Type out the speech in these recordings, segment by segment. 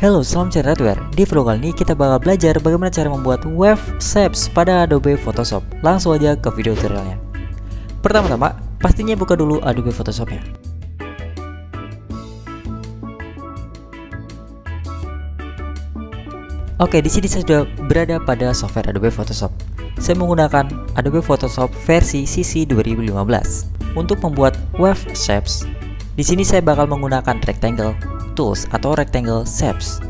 Halo, salam cerita hardware. Di video kali ini kita bakal belajar bagaimana cara membuat wave shapes pada Adobe Photoshop. Langsung aja ke video tutorialnya. Pertama-tama, pastinya buka dulu Adobe Photoshopnya. Oke, di sini saya sudah berada pada software Adobe Photoshop. Saya menggunakan Adobe Photoshop versi CC 2015. Untuk membuat wave shapes, di sini saya bakal menggunakan rectangle tools atau rectangle shapes.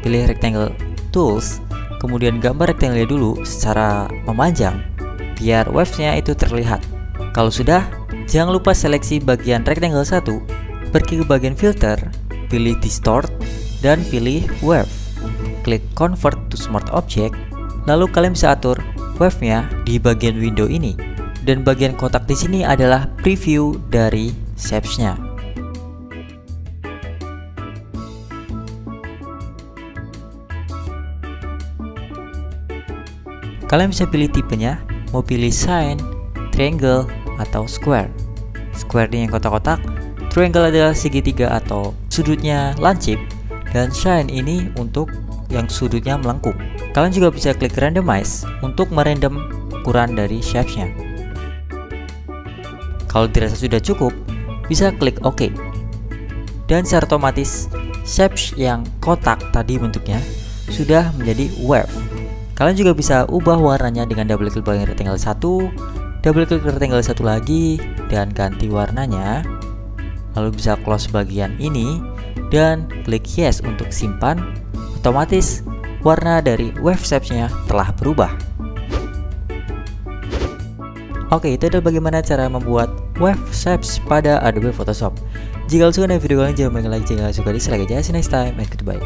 Pilih rectangle tools, kemudian gambar rectangle dulu secara memanjang biar waves-nya itu terlihat. Kalau sudah, jangan lupa seleksi bagian rectangle 1, pergi ke bagian filter, pilih distort dan pilih wave. Klik convert to smart object, lalu kalian bisa atur wave-nya di bagian window ini. Dan bagian kotak di sini adalah preview dari shapes-nya. Kalian bisa pilih tipenya, mau pilih sign, triangle, atau square. Square ini yang kotak-kotak, triangle adalah segitiga atau sudutnya lancip, dan shine ini untuk yang sudutnya melengkung. Kalian juga bisa klik randomize untuk merandom ukuran dari shapes-nya. Kalau dirasa sudah cukup, bisa klik OK. Dan secara otomatis, shapes yang kotak tadi bentuknya sudah menjadi wave. Kalian juga bisa ubah warnanya dengan double klik bagian rectangle 1, double klik rectangle satu lagi, dan ganti warnanya. Lalu bisa close bagian ini, dan klik yes untuk simpan. Otomatis, warna dari wave shapes-nya telah berubah. Oke, itu adalah bagaimana cara membuat wave shapes pada Adobe Photoshop. Jika kalian suka dengan video kalian, jangan lupa like, kalian suka dislike aja. See you next time, and goodbye.